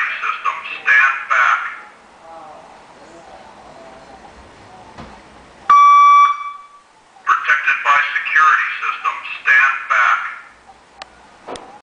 security system. Stand back. Protected by security system. Stand back.